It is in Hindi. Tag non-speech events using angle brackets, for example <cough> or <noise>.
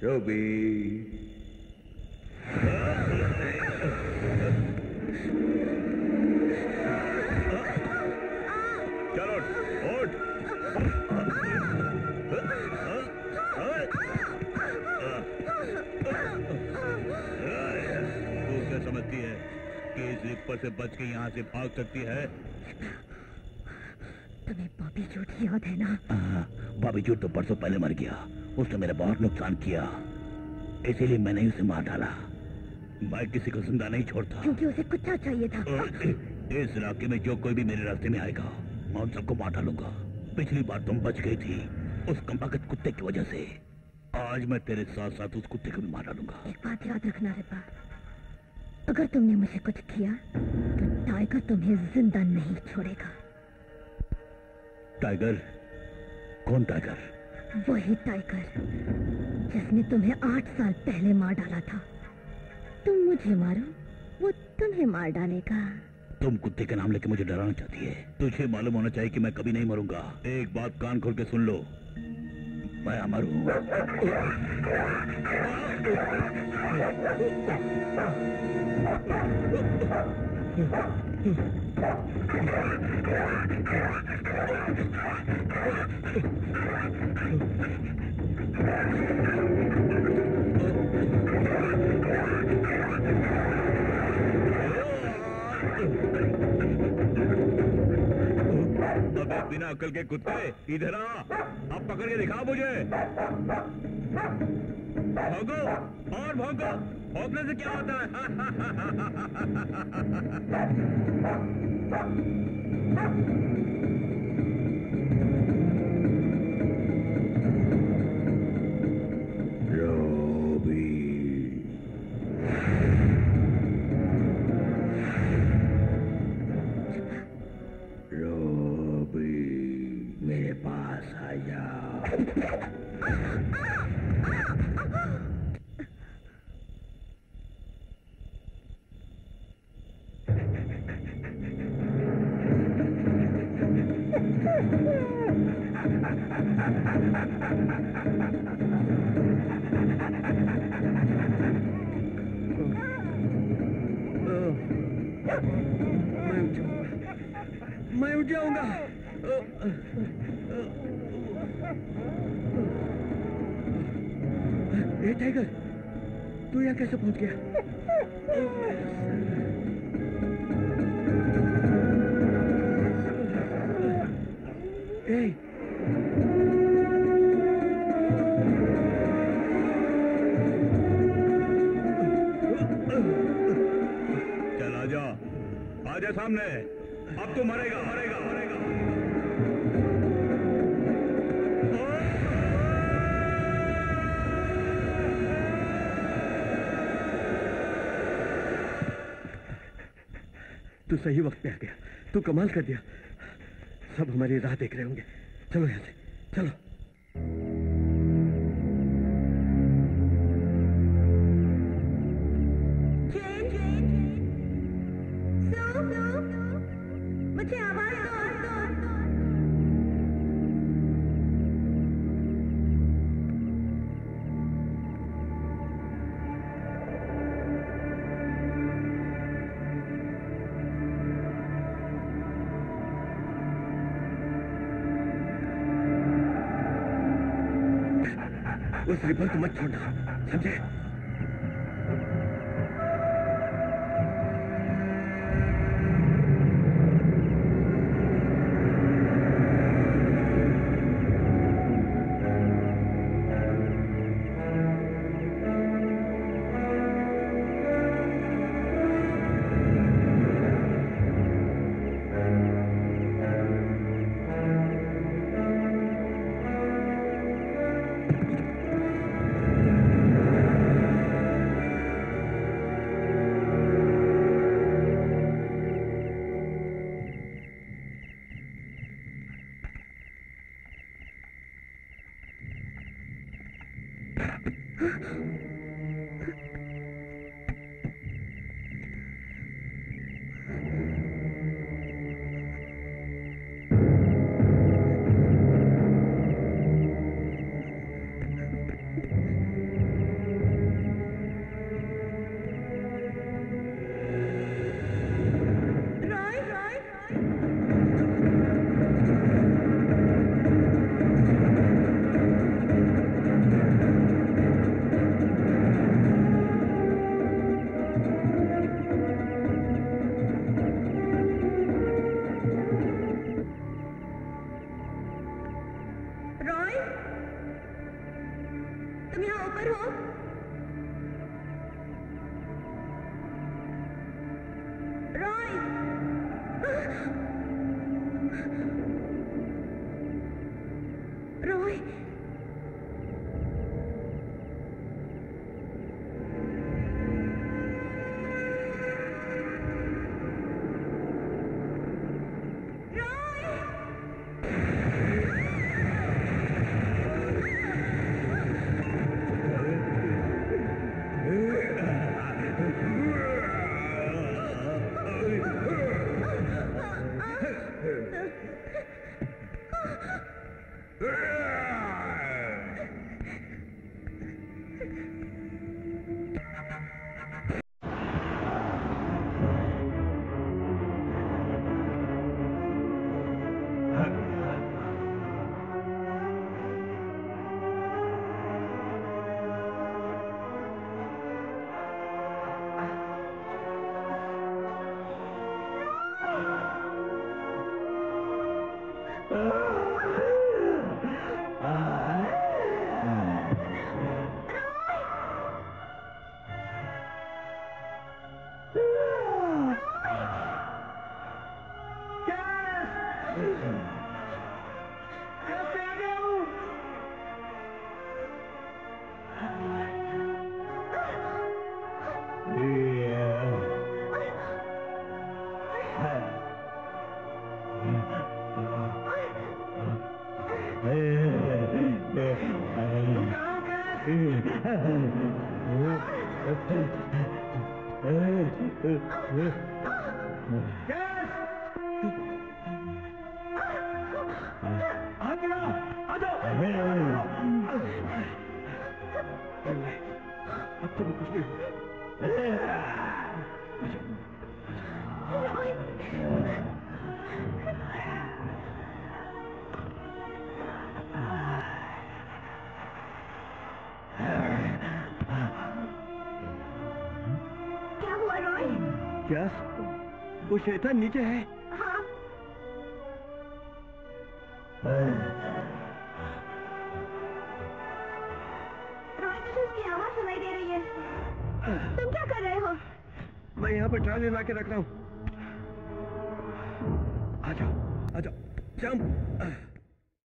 Toby. चलो उठ। तू क्या समझती है कि इस से बच के यहाँ से भाग सकती है? तुम्हें बॉबी झूठ याद है ना? हाँ, बॉबी जूट तो परसों पहले मर गया। उसने मेरा बहुत नुकसान किया। इसीलिए मैंने उसे मार डाला। मैं किसी को ज़िंदा नहीं छोड़ता। क्योंकि उसे कुत्ता चाहिए था। इस इलाके में जो कोई भी मेरे रास्ते में आएगा मैं उन सबको मार डालूँगा। पिछली बार तुम बच गई थी उस कम्पाकत कुत्ते की वजह से। आज मैं तेरे साथ साथ उस कुत्ते को भी मार डालूँगा। एक बात याद रखना रिपा अगर तुमने मुझे कुछ किया तो टाइगर तुम्हें ज़िंदा नहीं छोड़ेगा। टाइगर? कौन टाइगर? वही टाइगर जिसने तुम्हें आठ साल पहले मार डाला था। तुम मुझे मारो वो तुम्हें मार डालेगा तुम कुत्ते के नाम लेके मुझे डराना चाहती है। तुझे मालूम होना चाहिए कि मैं कभी नहीं मरूँगा। एक बात कान खोल के सुन लो। मैं अमर हूँ। <laughs> अबे बिना अकल के कुत्ते इधर आ। अब पकड़ के दिखा मुझे। भागो। और भागो भौंकने से क्या होता है? रोबी रोबी मेरे पास आ जाओ <laughs> <laughs> जाऊँगा मैं उठ ए, टाइगर, तू यहाँ कैसे पहुँच गया? ए, चल आ आजा सामने। अब तो मरेगा मरेगा मरेगा। तू सही वक्त पे आ गया। तू कमाल कर दिया। सब हमारी राह देख रहे होंगे। चलो यहाँ से। चलो। उस रिपर को मत छोड़ना समझे? Mm-hmm. <laughs> अब वो शैतान नीचे है। हाँ। उसकी आवाज़ सुनाई दे रही है। तुम क्या कर रहे हो? मैं यहाँ पर ट्राली ला के रख रहा हूँ। आ जाओ आ जाओ जंप